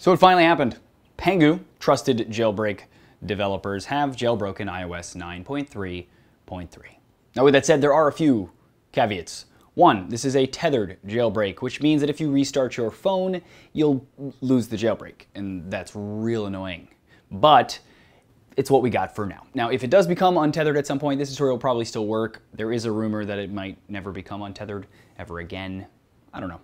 So it finally happened. Pangu, trusted jailbreak developers, have jailbroken iOS 9.3.3. Now with that said, there are a few caveats. One, this is a tethered jailbreak, which means that if you restart your phone, you'll lose the jailbreak, and that's real annoying. But it's what we got for now. Now, if it does become untethered at some point, this tutorial will probably still work. There is a rumor that it might never become untethered ever again. I don't know.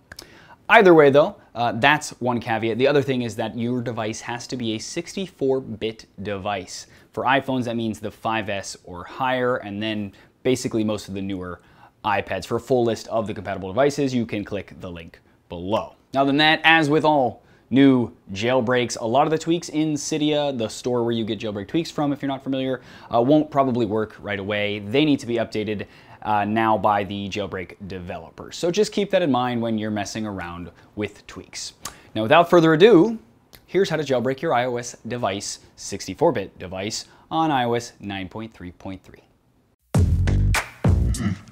Either way though, uh, that's one caveat. The other thing is that your device has to be a 64-bit device. For iPhones, that means the 5S or higher, and then basically most of the newer iPads. For a full list of the compatible devices, you can click the link below. Now than that, as with all new jailbreaks, a lot of the tweaks in Cydia, the store where you get jailbreak tweaks from if you're not familiar, uh, won't probably work right away. They need to be updated uh, now by the jailbreak developers. So just keep that in mind when you're messing around with tweaks. Now without further ado, here's how to jailbreak your iOS device, 64-bit device, on iOS 9.3.3.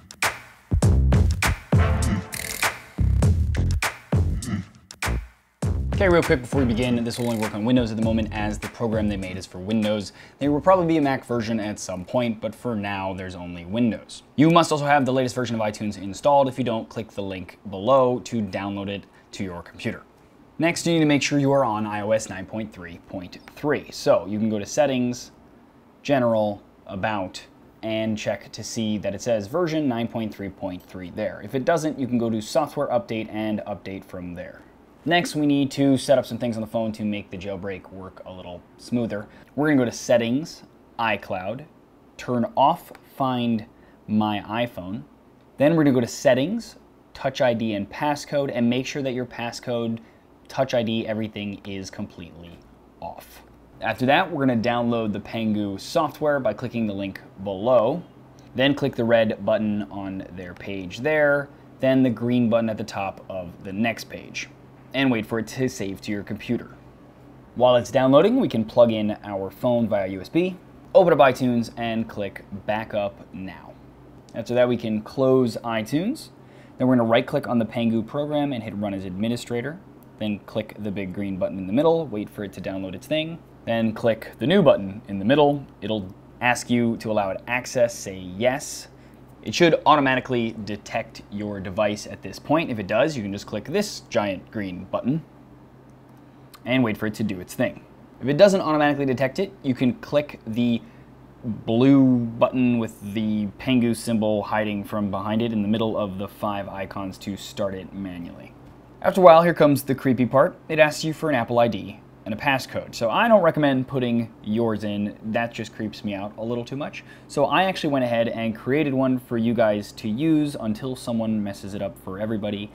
Okay, real quick before we begin, this will only work on Windows at the moment as the program they made is for Windows. There will probably be a Mac version at some point, but for now, there's only Windows. You must also have the latest version of iTunes installed. If you don't, click the link below to download it to your computer. Next, you need to make sure you are on iOS 9.3.3. So you can go to Settings, General, About, and check to see that it says version 9.3.3 there. If it doesn't, you can go to Software Update and update from there. Next, we need to set up some things on the phone to make the jailbreak work a little smoother. We're gonna go to Settings, iCloud, turn off Find My iPhone. Then we're gonna go to Settings, Touch ID and Passcode, and make sure that your passcode, Touch ID, everything is completely off. After that, we're gonna download the Pangu software by clicking the link below. Then click the red button on their page there, then the green button at the top of the next page and wait for it to save to your computer. While it's downloading, we can plug in our phone via USB, open up iTunes, and click Backup Now. After that, we can close iTunes. Then we're going to right click on the Pangu program and hit Run as Administrator. Then click the big green button in the middle, wait for it to download its thing. Then click the new button in the middle. It'll ask you to allow it access, say yes. It should automatically detect your device at this point. If it does, you can just click this giant green button and wait for it to do its thing. If it doesn't automatically detect it, you can click the blue button with the Pangu symbol hiding from behind it in the middle of the five icons to start it manually. After a while, here comes the creepy part. It asks you for an Apple ID and a passcode. So I don't recommend putting yours in. That just creeps me out a little too much. So I actually went ahead and created one for you guys to use until someone messes it up for everybody.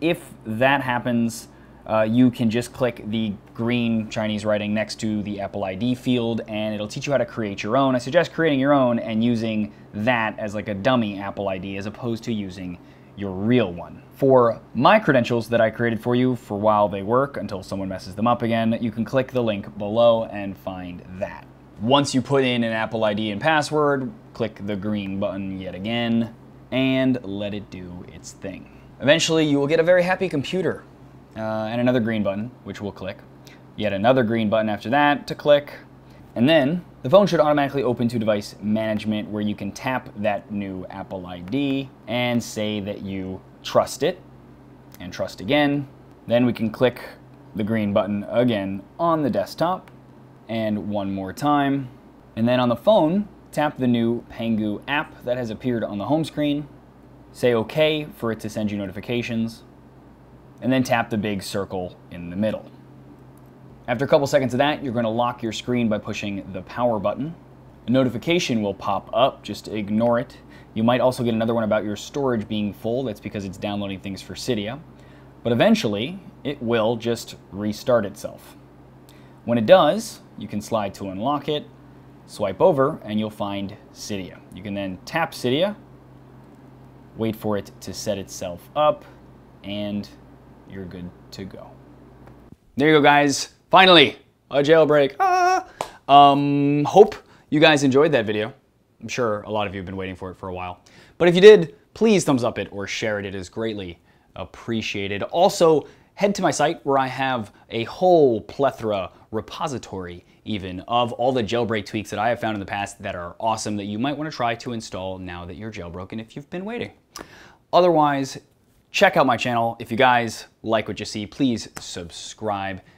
If that happens, uh, you can just click the green Chinese writing next to the Apple ID field and it'll teach you how to create your own. I suggest creating your own and using that as like a dummy Apple ID as opposed to using your real one. For my credentials that I created for you for while they work until someone messes them up again, you can click the link below and find that. Once you put in an Apple ID and password, click the green button yet again and let it do its thing. Eventually, you will get a very happy computer uh, and another green button, which we'll click. Yet another green button after that to click. And then the phone should automatically open to device management where you can tap that new Apple ID and say that you trust it and trust again. Then we can click the green button again on the desktop and one more time. And then on the phone, tap the new Pangu app that has appeared on the home screen. Say OK for it to send you notifications. And then tap the big circle in the middle. After a couple seconds of that, you're going to lock your screen by pushing the power button. A notification will pop up, just ignore it. You might also get another one about your storage being full, that's because it's downloading things for Cydia. But eventually, it will just restart itself. When it does, you can slide to unlock it, swipe over, and you'll find Cydia. You can then tap Cydia, wait for it to set itself up, and you're good to go. There you go, guys. Finally, a jailbreak. Ah! Um, hope you guys enjoyed that video. I'm sure a lot of you have been waiting for it for a while. But if you did, please thumbs up it or share it. It is greatly appreciated. Also, head to my site where I have a whole plethora, repository even, of all the jailbreak tweaks that I have found in the past that are awesome that you might want to try to install now that you're jailbroken if you've been waiting. Otherwise, check out my channel. If you guys like what you see, please subscribe.